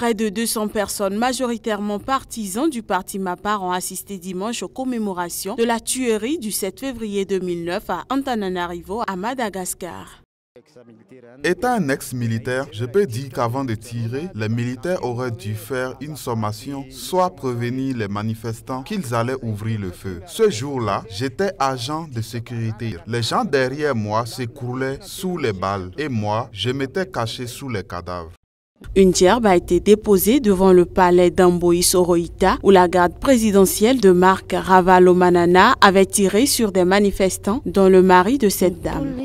Près de 200 personnes, majoritairement partisans du parti MAPAR, ont assisté dimanche aux commémorations de la tuerie du 7 février 2009 à Antananarivo, à Madagascar. Étant un ex-militaire, je peux dire qu'avant de tirer, les militaires auraient dû faire une sommation, soit prévenir les manifestants qu'ils allaient ouvrir le feu. Ce jour-là, j'étais agent de sécurité. Les gens derrière moi s'écroulaient sous les balles et moi, je m'étais caché sous les cadavres. Une gerbe a été déposée devant le palais d'Amboï Soroïta où la garde présidentielle de Marc Ravalomanana avait tiré sur des manifestants dont le mari de cette dame.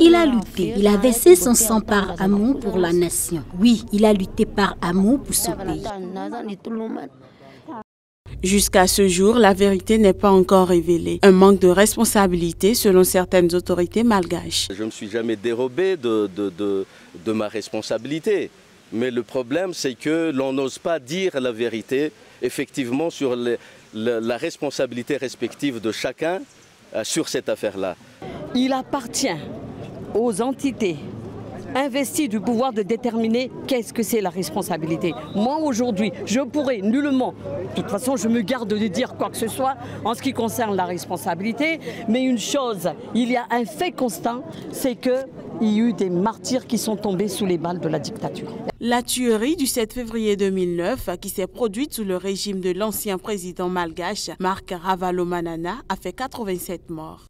Il a lutté, il a versé son sang par amour pour la nation. Oui, il a lutté par amour pour son pays. Jusqu'à ce jour, la vérité n'est pas encore révélée. Un manque de responsabilité selon certaines autorités malgaches. Je ne me suis jamais dérobé de, de, de ma responsabilité. Mais le problème, c'est que l'on n'ose pas dire la vérité, effectivement, sur la responsabilité respective de chacun euh, sur cette affaire-là. Il appartient aux entités investies du pouvoir de déterminer qu'est-ce que c'est la responsabilité. Moi, aujourd'hui, je pourrais nullement, de toute façon, je me garde de dire quoi que ce soit en ce qui concerne la responsabilité, mais une chose, il y a un fait constant, c'est que il y a eu des martyrs qui sont tombés sous les balles de la dictature. La tuerie du 7 février 2009, qui s'est produite sous le régime de l'ancien président malgache Marc Ravalomanana, a fait 87 morts.